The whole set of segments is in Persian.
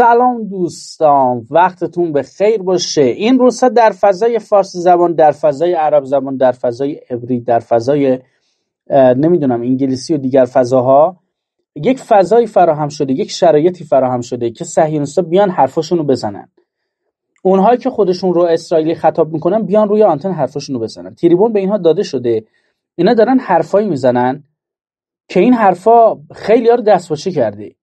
سلام دوستان وقتتون به خیر باشه. این روزها در فضای فارسی زبان در فضای عرب زبان در فضای عبری در فضای نمی‌دونم انگلیسی و دیگر فضاها یک فضایی فراهم شده یک شرایطی فراهم شده که صهیونیست‌ها بیان حرفاشون رو بزنن. اونهایی که خودشون رو اسرائیلی خطاب می‌کنن بیان روی آنتن حرفاشون رو بزنن. تریبون به اینها داده شده. اینا دارن حرفایی می‌زنن که این حرفا خیلی ها رو دستپاچه کرده.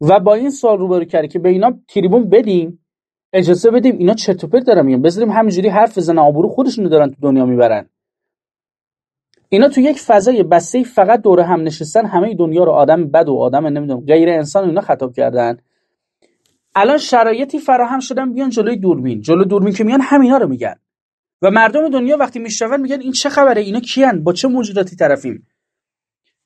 و با این سوال روبرو کرده که به اینا تریبون بدیم؟ اجازه بدیم؟ اینا چرت و پرت دارن میگن. بذاریم همینجوری حرف بزنن. آبرو خودشونو دارن تو دنیا می‌برن. اینا تو یک فضای بسته فقط دور هم نشستن همه دنیا رو آدم بد و آدم نمی‌دونم غیر انسان اینا خطاب کردن. الان شرایطی فراهم شدن بیان جلوی دوربین. جلو دوربین که میان همینا رو میگن. و مردم دنیا وقتی میشنون میگن این چه خبره؟ اینا کیان؟ با چه موجوداتی طرفیم؟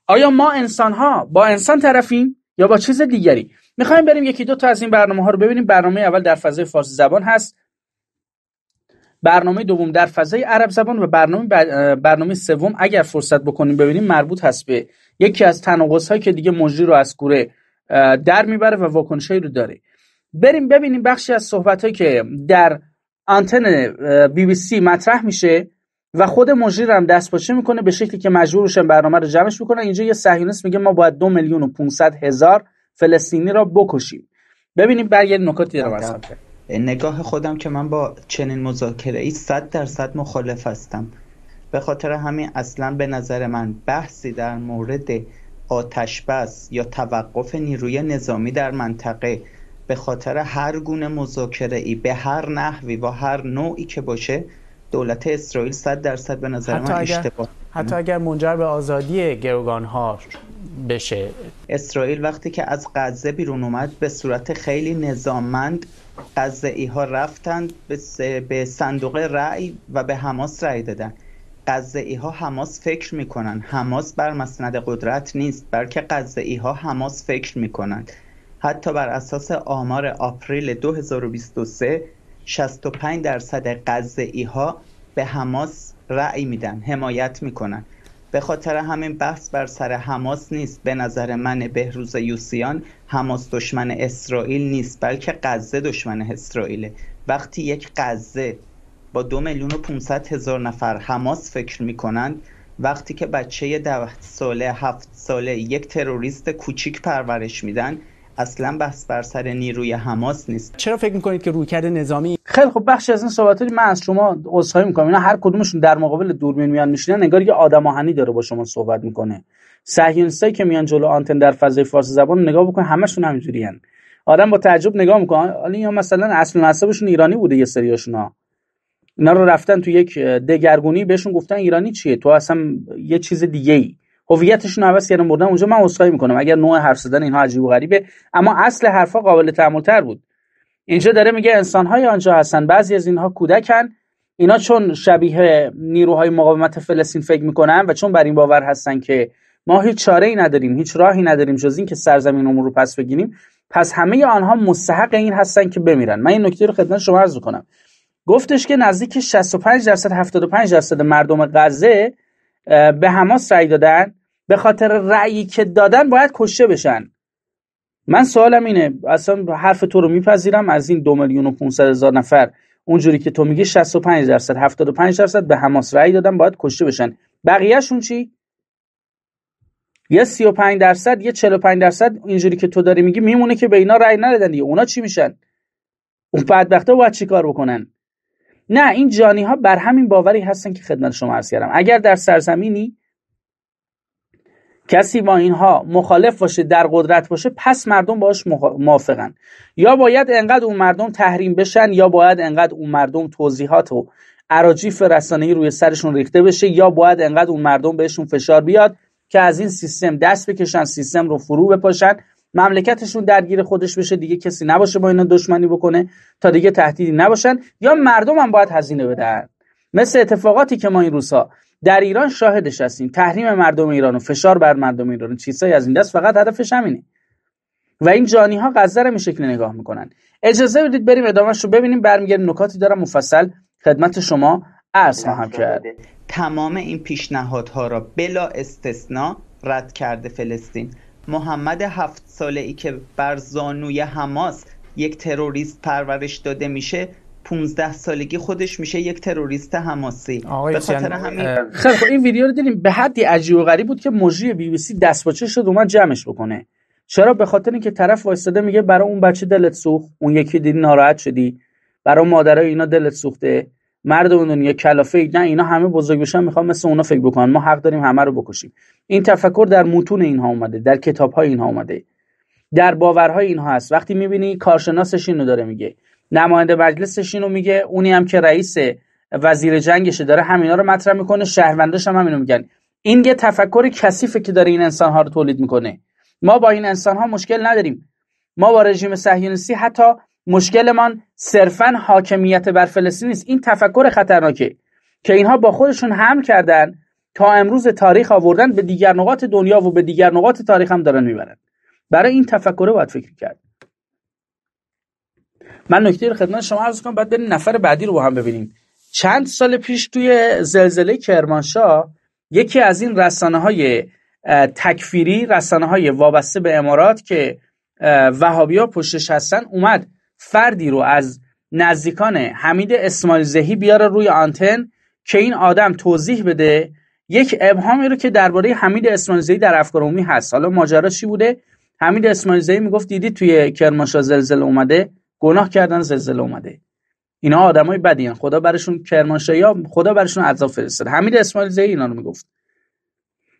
آیا ما انسان ها با انسان طرفیم؟ یا با چیز دیگری. می‌خوایم بریم یکی دو تا از این برنامه ها رو ببینیم. برنامه اول در فضای فارسی زبان هست. برنامه دوم در فضای عرب زبان و برنامه برنامه سوم اگر فرصت بکنیم ببینیم مربوط هست به یکی از تناقض هایی که دیگه مجری رو از کوره در می‌بره و واکنش رو داره. بریم ببینیم بخشی از صحبت هایی که در آنتن بی بی سی مطرح میشه. و خود مجری رو هم دستپاچه می‌کنه به شکلی که مجبور برنامه رو جمعش می‌کنه. اینجا یه صهیونیست میگه ما باید دو میلیون و 500 هزار فلسطینی را بکشیم. ببینیم برگردیم نکاتی دارم نگاه خودم که من با چنین مذاکره ای صد درصد مخالف هستم. به خاطر همین اصلا به نظر من بحثی در مورد آتش بس یا توقف نیروی نظامی در منطقه به خاطر هر گونه مذاکره ای به هر نحوی و هر نوعی که باشه دولت اسرائیل صد درصد به نظر من اشتباه. حتی اگر منجر به آزادی گروگان ها بشه. اسرائیل وقتی که از غزه بیرون اومد به صورت خیلی نظاممند غزه ای ها رفتند به صندوق رأی و به حماس رأی دادن. غزه ای ها حماس فکر می‌کنن. حماس بر مسند قدرت نیست بلکه غزه ای ها حماس فکر می‌کنند. حتی بر اساس آمار آپریل 2023 65 درصد ای ها به حماس رأی میدن حمایت می‌کنن. به خاطر همین بحث بر سر حماس نیست. به نظر من بهروز یوسیان حماس دشمن اسرائیل نیست بلکه غزه دشمن اسرائیله. وقتی یک غزه با دو میلیون و 500 هزار نفر حماس فکر می‌کنند وقتی که بچه ده ساله هفت ساله یک تروریست کوچیک پرورش میدن اصلا بحث بر سر نیروی حماس نیست. چرا فکر می‌کنید که رویکرد نظامی خیلی خب بخشی از این صحبت من از شما عذرخواهی می‌کنم. اینا هر کدومشون در مقابل دوربین میان میشینن نگار یه آدم آهنی داره با شما صحبت می‌کنه. صهیونیستایی که میان جلو آنتن در فضای فارسی زبان نگاه بکن همشون همینجوری هن. آدم با تعجب نگاه می‌کنه. حالا یا مثلا اصل نسبشون ایرانی بوده یه سریاشون اینا رو رفتن تو یک دگرگونی بهشون گفتن ایرانی چیه؟ تو اصلا یه چیز دیگه ای هویتشون عوض کردن بردن اونجا من عذرخواهی می‌کنم. اگر نوع حرف زدن اینها عجیب و غریبه اما اصل حرفا قابل تحمل تر بود. اینجا داره میگه انسان های آنجا هستن بعضی از اینها کودکن. اینا چون شبیه نیروهای مقاومت فلسطین فکر می‌کنن و چون بر این باور هستن که ما هیچ چاره ای نداریم هیچ راهی نداریم جز این که سرزمین امور رو پس بگیریم پس همه آنها مستحق این هستن که بمیرن. من این نکته رو خدمت شما عرض کنم گفتش که نزدیک 65 درصد 75 درصد مردم غزه به حماس رأی دادن. به خاطر رأیی که دادن باید کشته بشن. من سوالم اینه اصلا حرف تو رو میپذیرم؟ از این دو میلیون و 500 هزار نفر اونجوری که تو میگی 65 درصد 75 درصد به حماس رأی دادن باید کشته بشن. بقیهشون چی؟ یه 35 درصد یه 45 درصد اینجوری که تو داری میگی میمونه که به اینا رأی ندادن دیگه. اونا چی میشن؟ اون بدبختا باید چیکار بکنن؟ نه این جانی ها بر همین باوری هستن که خدمت شما عرض کردم. اگر در سرزمینی کسی با اینها مخالف باشه در قدرت باشه پس مردم باش موافقن. یا باید انقدر اون مردم تحریم بشن یا باید انقدر اون مردم توضیحات و عراجیف رسانه‌ای روی سرشون ریخته بشه یا باید انقدر اون مردم بهشون فشار بیاد که از این سیستم دست بکشن سیستم رو فرو بپاشن. مملکتشون درگیر خودش بشه دیگه کسی نباشه با اینا دشمنی بکنه تا دیگه تهدیدی نباشن. یا مردم هم باید هزینه بدن. مثل اتفاقاتی که ما این روزها در ایران شاهدش هستیم. تحریم مردم ایران و فشار بر مردم ایران چیزایی از این دست. فقط هدفش همینه. و این جانی ها غزه رو این شکلی نگاه می‌کنن. اجازه بدید بریم ادامهش رو ببینیم. برمیگردیم نکاتی دارم مفصل خدمت شما عرض خواهم کرد. تمام این پیشنهادها را بلا استثنا رد کرده فلسطین. محمد هفت ساله ای که بر زانوی حماس یک تروریست پرورش داده میشه 15 سالگی خودش میشه یک تروریست حماسی. به خاطر همین خیلی خب این ویدیو رو دیدیم. به حدی عجیب و غریب بود که مجری بی بی سی دست باچه شد اومد جمعش بکنه. چرا؟ به خاطر اینکه طرف وایستاده میگه برای اون بچه دلت سوخت. اون یکی دیدی ناراحت شدی. برای مادرای اینا دلت سوخته. مرد اون دنیا کلافه نه اینا همه بزرگ بشن می‌خوام مثل اونا فکر بکنن. ما حق داریم همه رو بکشیم. این تفکر در متون اینها اومده. در کتاب های اینها اومده. در باورهای اینها هست. وقتی می‌بینی کارشناسش اینو داره میگه. نماینده مجلسش اینو میگه اونی هم که رئیس وزیر جنگشه داره همینا رو مطرح می‌کنه شهرونداش هم همینو میگن. این یه تفکر کثیفه که داره این انسان ها رو تولید می‌کنه. ما با این انسان ها مشکل نداریم. ما با رژیم صهیونیستی حتی مشکلمان صرفا حاکمیت بر فلسطین نیست. این تفکر خطرناکه که اینها با خودشون حمل کردن تا امروز تاریخ آوردن به دیگر نقاط دنیا و به دیگر نقاط تاریخ هم دارن می‌برن. برای این تفکر باید فکر کرد. من نکته رو خدمت شما عرض کنم بعد نفر بعدی رو با هم ببینیم. چند سال پیش توی زلزله کرمانشاه یکی از این رسانه های تکفیری رسانه های وابسته به امارات که وهابی ها پشتش هستن اومد فردی رو از نزدیکان حمید اسماعیل زهی بیاره روی آنتن که این آدم توضیح بده یک ابهامی رو که درباره حمید اسماعیل زهی در افکار عمومی هست. حالا ماجرا چی بوده؟ حمید اسماعیل زهی می‌گفت دیدی توی کرمانشاه زلزله اومده؟ گناه کردن زلزله اومده. اینا آدمای بدی هن. خدا برشون کرمانشاهی خدا برشون عذاب فرستاد حمید اسماعیل زهی اینا رو می‌گفت.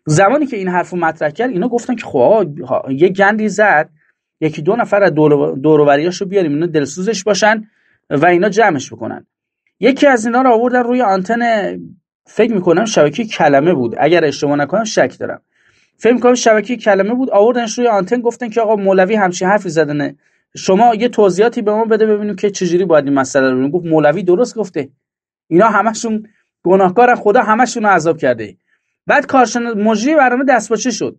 زمانی که این حرفو مطرح کرد اینا گفتن که خب یه گندی زد یکی دو نفر از دوروریاشو بیاریم اینا دلسوزش باشن و اینا جمعش بکنن. یکی از اینا رو آوردن روی آنتن فکر می‌کنم شبکه کلمه بود. اگر اشتباه نکنم شک دارم. فکر می‌کنم شبکه کلمه بود. آوردنش روی آنتن گفتن که آقا مولوی همچین حرفی زدنه. شما یه توضیحاتی به ما بده ببینیم که چجوری باید این مسئله رو گفت مولوی درست گفته. اینا همشون گناهکارن خدا همشون رو عذاب کرده. بعد کارشن مجری برنامه دستپاچه شد.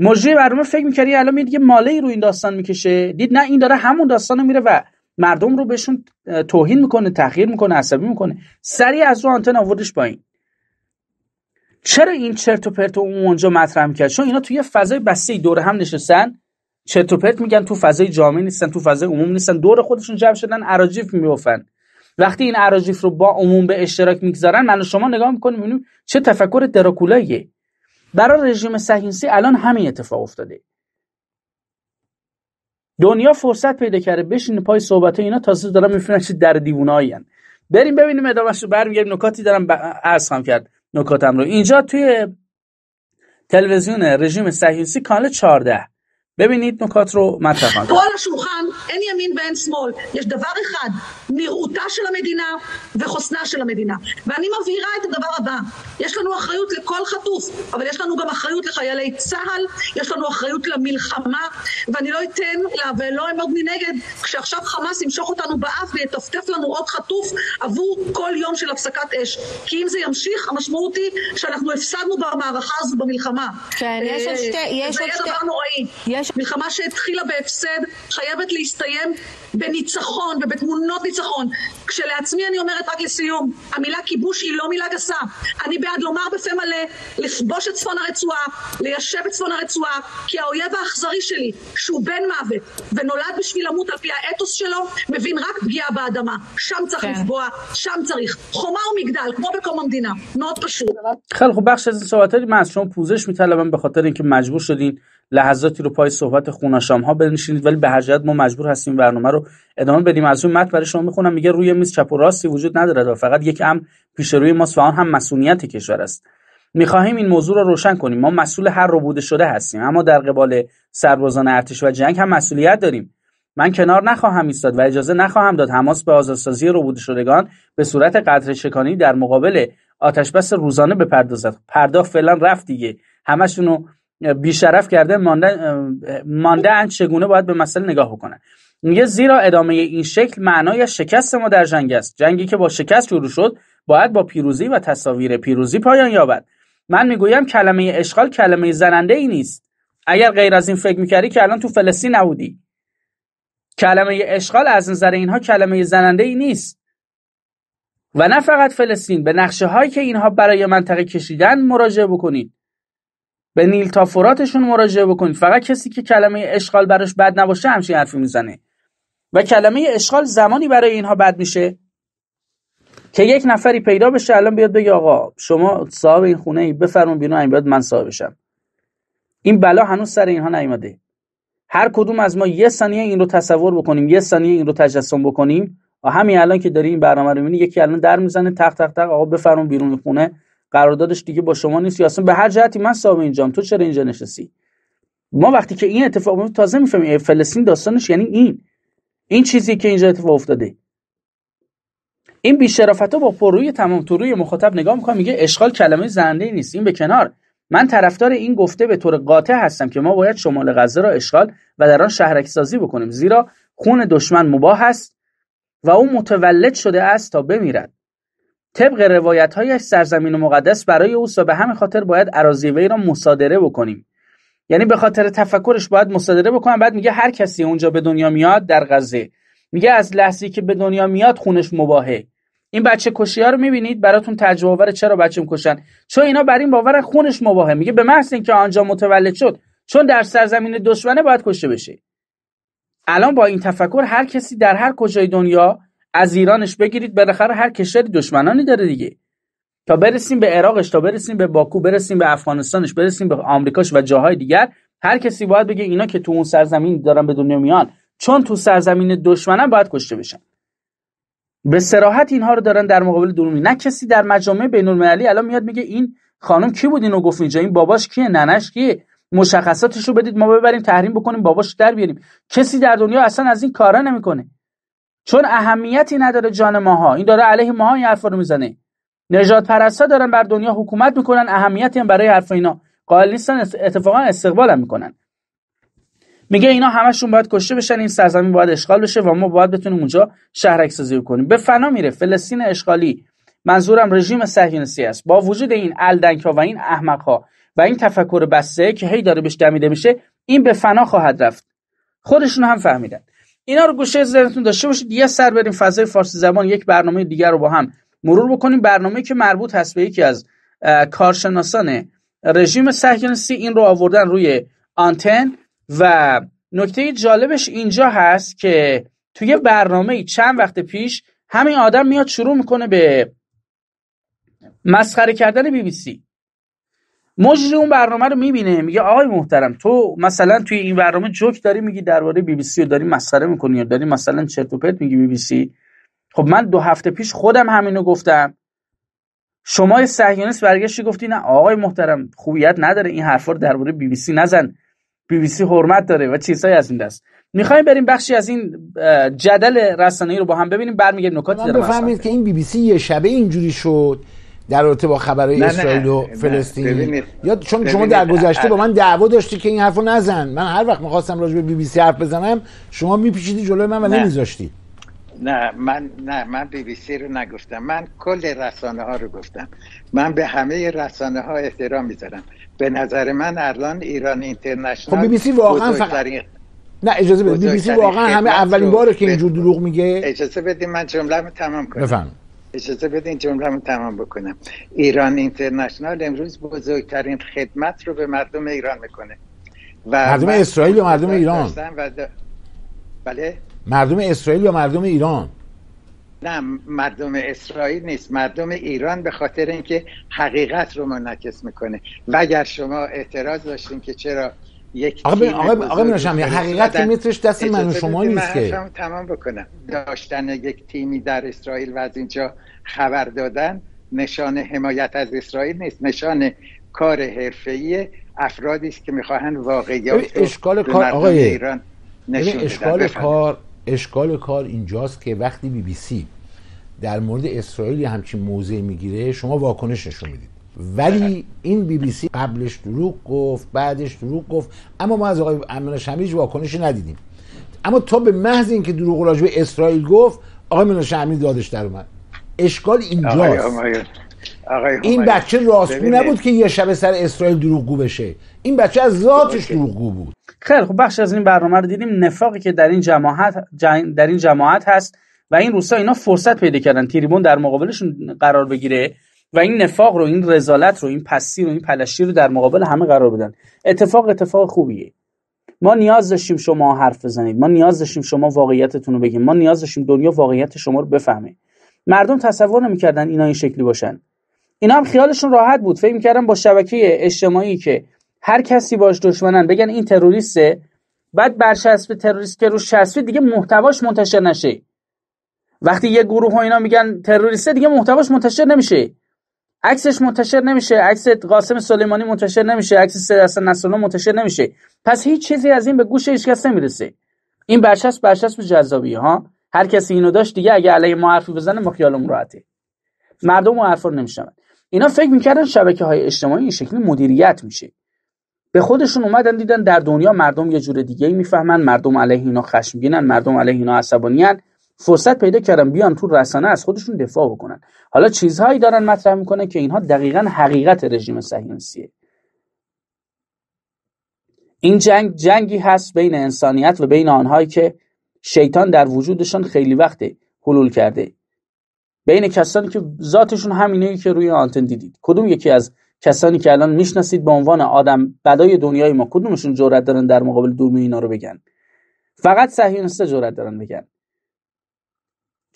مجری برنامه فکر می‌کردی الان میاد یه ماله رو این داستان می‌کشه. دید نه این داره همون داستان میره و مردم رو بهشون توهین می‌کنه تحقیر می‌کنه عصبی می‌کنه. سریع از رو آنتن آوردش پایین. چرا این چرت و پرت اونجا مطرح می‌کرد؟ چون اینا توی فضای بسته دور هم نشستن. چرت و میگن تو فضای جامعه نیستن تو فضای عموم نیستن. دور خودشون جمع شدن اراجیف میوفن. وقتی این اراجیف رو با عموم به اشتراک می‌گذارن من شما نگاه می‌کنیم می‌بینیم چه تفکر دراکولاییه. برای رژیم صهیونیستی الان همین اتفاق افتاده. دنیا فرصت پیدا کرده بشین پای صحبت اینا تازه دارن می‌فهمن چه در دیوونایی بریم ببینیم ادامهش رو برمیگردیم. نکاتی دارم عرض خواهم کرد نکاتم رو. اینجا توی تلویزیون رژیم صهیونیستی کانال 14 ببینید نکات رو מטרה. פה על השולחן אין ימין ואין שמאל, יש דבר אחד, נראותה של המדינה וחוסנה של המדינה. ואני מבהירה את הדבר הבא, יש לנו אחריות לכל חטוף, אבל יש לנו גם אחריות לחיילי צה"ל, יש לנו אחריות למלחמה, ואני לא אתן לה ולא אעמוד מנגד, כשעכשיו חמאס ימשוך אותנו באף ויטפטף לנו עוד חטוף עבור כל יום של הפסקת אש. כי אם זה ימשיך, המשמעות היא שאנחנו הפסדנו במערכה הזו במלחמה. כן, יש עוד שתי... יש זה עוד יהיה שתי... דבר נוראי. מלחמה שהתחילה בהפסד חייבת להסתיים בניצחון ובתמונות ניצחון. כשלעצמי אני אומרת רק לסיום, המילה כיבוש היא לא מילה גסה. אני בעד לומר בפה מלא, לכבוש את צפון הרצועה, ליישב את צפון הרצועה, כי האויב האכזרי שלי, שהוא בן מוות ונולד בשביל למות על פי האתוס שלו, מבין רק פגיעה באדמה. שם צריך כן. לפגוע, שם צריך. חומה ומגדל, כמו בקום המדינה. מאוד פשוט. خیلی خب بخش از این صحبت من از شما پوزش میطلبم به خاطر اینکه مجبور شدین لحظاتی رو پای صحبت خوناشام ها بنشینید ولی به هر جهت ما مجبور هستیم برنامه رو ادامه بدیم. از اون متن برای شما می‌خونم. میگه روی میز چپ و راستی وجود ندارد و فقط یک ام پیش روی ماست و هم مسئولیت کشور است. می‌خواهیم این موضوع را روشن کنیم. ما مسئول هر ربوده شده هستیم. اما در قبال سربازان ارتش و جنگ هم مسئولیت داریم. من کنار نخواهم ایستاد و اجازه نخواهم داد حماس به آزادسازی ربوده شدگان به صورت قطره شکانی در مقابل آتشبس روزانه بپردازد. پرداخت فعلا رفت دیگه. همشونو بیشرف کرده مانده مانده اند چگونه باید به مسئله نگاه بکنن. میگه زیرا ادامه این شکل معنای شکست ما در جنگ است. جنگی که با شکست شروع شد باید با پیروزی و تصاویر پیروزی پایان یابد. من می‌گویم کلمه اشغال کلمه زننده ای نیست. اگر غیر از این فکر می‌کردی که الان تو فلسطین نبودی. کلمه اشغال از نظر اینها کلمه زننده ای نیست. و نه فقط فلسطین به نقشه هایی که اینها برای منطقه کشیدن مراجعه بکنید. به نیل تا فراتشون مراجعه بکنید. فقط کسی که کلمه اشغال براش بد نباشه همچین حرفی می‌زنه. و کلمه اشغال زمانی برای اینها بد میشه که یک نفری پیدا بشه الان بیاد بگه آقا شما صاحب این خونه ای بفرمون بیرون این بیاد من صاحبشم این بلا هنوز سر اینها نیومده هر کدوم از ما یه ثانیه این رو تصور بکنیم یه ثانیه این رو تجسم بکنیم. و همین الان که داری این برنامه رو می‌بینی یکی الان در می‌زنه تق تق تق آقا بفرمون بیرون خونه. قراردادش دیگه با شما نیست اصلا به هر جهتی من صاحب اینجام تو چرا اینجا نشستی؟ ما وقتی که این اتفاق تازه می‌فهمیم فلسطین داستانش یعنی این. این چیزی که اینجا اتفاق افتاده. این بیشرافت ها با پروی تمام تو روی مخاطب نگاه می‌کنه میگه اشغال کلمه زنده نیست این به کنار. من طرفدار این گفته به طور قاطع هستم که ما باید شمال غزه را اشغال و در آن شهرک سازی بکنیم زیرا خون دشمن مباح است. و او متولد شده است تا بمیرد. طبق روایت های سرزمین مقدس برای او و به همین خاطر باید اراضی وی را مصادره بکنیم. یعنی به خاطر تفکرش باید مصادره بکنم بعد میگه هر کسی اونجا به دنیا میاد در غزه. میگه از لحظه که به دنیا میاد خونش مباهه. این بچه کشی ها رو می‌بینید؟ براتون تجربه چرا بچه کشن؟ چون اینا بر این باور خونش مباهه. میگه به محض اینکه آنجا متولد شد چون در سرزمین دشمنه باید کشته بشه. الان با این تفکر هر کسی در هر کجای دنیا از ایرانش بگیرید بالاخره هر کشوری دشمنانی داره دیگه. تا برسیم به عراقش تا برسیم به باکو برسیم به افغانستانش برسیم به آمریکاش و جاهای دیگر هر کسی باید بگه اینا که تو اون سرزمین دارن به دنیا میان چون تو سرزمین دشمنن باید کشته بشن. به سراحت اینها رو دارن در مقابل درومی نه کسی در مجامع بین المللی الان میاد میگه این خانم کی بود اینو گفت اینجا؟ این باباش کیه؟ ننش کیه؟ مشخصاتش رو بدید ما ببریم تحریم بکنیم باباش در بیاریم. کسی در دنیا اصلا از این کارا نمی‌کنه. چون اهمیتی نداره جان ماها. این داره علیه ماها این حرفا رو می‌زنه. نجات پرستا دارن بر دنیا حکومت می‌کنن اهمیتی هم برای حرف اینا. قائل نیستن اتفاقا استقبال هم می‌کنن. میگه اینا همشون باید کشته بشن این سرزمین باید اشغال بشه و ما باید بتونیم اونجا شهرک سازی کنیم به فنا میره فلسطین اشغالی. منظورم رژیم صهیونیستی است. با وجود این الدنگ ها و این احمق ها و این تفکر بسته که هی داره بهش دمیده میشه این به فنا خواهد رفت. خودشون هم فهمیدن. اینا رو گوشه ذهنتون داشته باشید یه سر بریم فضای فارسی زبان یک برنامه دیگر رو با هم مرور بکنیم. برنامه که مربوط هست به یکی از کارشناسان رژیم صهیونیستی این رو آوردن روی آنتن و نکته جالبش اینجا هست که توی برنامه چند وقت پیش همین آدم میاد شروع می‌کنه به مسخره کردن بی بی سی. مجری اون برنامه رو می‌بینه میگه آقای محترم تو مثلا توی این برنامه جوک داری میگی درباره بی بی سی و داری مسخره می‌کنی یا داری مثلا چرت و پرت میگی بی بی سی؟ خب من دو هفته پیش خودم همینو گفتم. شما صهیونیست برگشتی گفتی نه آقای محترم خوبیت نداره این حرفا رو درباره بی بی سی نزن. بی بی سی حرمت داره و چیزهایی از این دست. می‌خوایم بریم بخشی از این جدل رسانه‌ای رو با هم ببینیم برمیگردیم نکاتی دارم بفهمید که این بی بی سی یه شبه اینجوری شد. در رابطه با خبرهای اسرائیل و فلسطین. یا چون شما در گذشته با من دعوا داشتی که این حرفو نزن. من هر وقت می‌خواستم راجع به بی بی سی حرف بزنم شما میپیچیدی جلوی من و نمیذاشتی. نه من نه من بی بی سی رو نگفتم. من کل رسانه ها رو گفتم. من به همه رسانه ها احترام می‌ذارم. به نظر من الان ایران اینترنشنال خب بی بی سی واقعا فقط نه اجازه بده. بی بی سی واقعا همه اولین باره که اینجور دروغ میگه. اجازه بدید من جمله تمام کنم. بفهم اجازه بدین جمله تمام بکنم. ایران اینترنشنال امروز بزرگترین خدمت رو به مردم ایران می‌کنه. و مردم اسرائیل یا مردم ایران؟ و بله؟ مردم اسرائیل یا مردم ایران؟ نه مردم اسرائیل نیست. مردم ایران به خاطر اینکه حقیقت رو منعکس می‌کنه. و اگر شما اعتراض داشتین که چرا یک آقا آقا حقیقت که میترش دست من و شما نیست که. تمام بکنم. داشتن یک تیمی در اسرائیل و از اینجا خبر دادن نشان حمایت از اسرائیل نیست. نشان کار حرفه‌ای افرادی است که می‌خواهند واقعیات اشکال کار آقای ایران نشون اشکال کار اشکال کار اینجاست که وقتی بی بی سی در مورد اسرائیل همچین موضع می‌گیره شما واکنش نشون می‌دید. ولی این بی بی سی قبلش دروغ گفت بعدش دروغ گفت. اما ما از آقای امین شمیج واکنشی ندیدیم. اما تا به محض اینکه دروغ راجع به اسرائیل گفت آقای من شمیج دادش در اومد. اشکال اینجاست. این بچه راستگو نبود که یه شب سر اسرائیل دروغگو بشه. این بچه از ذاتش دروغگو بود. خیلی خب بخش از این برنامه رو دیدیم. نفاقی که در این جماعت در این جماعت هست و این روسا اینا فرصت پیدا کردن تریبون در مقابلشون قرار بگیره. و این نفاق رو این رزالت رو این پستی رو این پلشتی رو در مقابل همه قرار بدن. اتفاق اتفاق خوبیه. ما نیاز داشتیم شما حرف بزنید. ما نیاز داشتیم شما واقعیتتون رو بگیم. ما نیاز داشتیم دنیا واقعیت شما رو بفهمه. مردم تصور نمی‌کردن اینا این شکلی باشن. اینا هم خیالشون راحت بود. فکر می‌کردن با شبکه اجتماعی که هر کسی باش دشمنن بگن این تروریسته بعد برچسب تروریست که رو چسبید دیگه محتواش منتشر نشه. وقتی یه گروه ها اینا میگن تروریسته دیگه محتواش منتشر نمیشه. عکسش منتشر نمیشه عکس قاسم سلیمانی منتشر نمیشه عکس سید حسن نصرالله منتشر نمیشه. پس هیچ چیزی از این به گوش هیچ کس نمی‌رسه. این برچسب برچسب جذابیه ها. هر کسی اینو داشت دیگه اگه علیه ما حرفی بزنه ما خیالمون راحته. مردم و حرفا اینا فکر می‌کردن شبکه های اجتماعی این شکلی مدیریت میشه. به خودشون اومدن دیدن در دنیا مردم یه جور دیگه می‌فهمن مردم علیه اینا خشمگینن مردم علیه اینا عصبانیان فرصت پیدا کردن بیان تو رسانه از خودشون دفاع بکنن. حالا چیزهایی دارن مطرح می‌کنه که اینها دقیقا حقیقت رژیم صهیونیستیه. این جنگ جنگی هست بین انسانیت و بین آنهایی که شیطان در وجودشان خیلی وقت حلول کرده. بین کسانی که ذاتشون همینه که روی آنتن دیدید. کدوم یکی از کسانی که الان می‌شناسید به عنوان آدم بدای دنیای ما کدومشون جرأت دارن در مقابل دوربین اینا رو بگن؟ فقط صهیونیستا جرأت دارن بگن.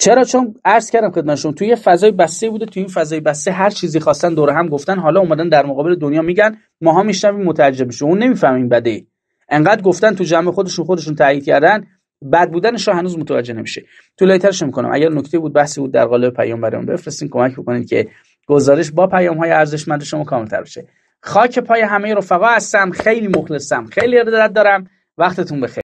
چرا؟ چون عرض کردم خدمتشون توی یه فضای بسته بوده توی این فضای بسته هر چیزی خواستن دور هم گفتن حالا اومدن در مقابل دنیا میگن ماها میشنویم متعجب میشه اون نمی‌فهمیم بده انقدر گفتن تو جمع خودشون خودشون تایید کردن بد بودنش رو هنوز متوجه نمیشه. طولانی‌ترش می‌کنم. اگر نکته بود بحثی بود در قالب پیام برام بفرستین کمک بکنید که گزارش با پیام های ارزشمند شما کاملتر بشه. خاک پای همه رفقا هستم. خیلی مخلصم. خیلی ارادت دارم. وقتتون بخیر.